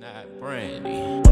not brandy.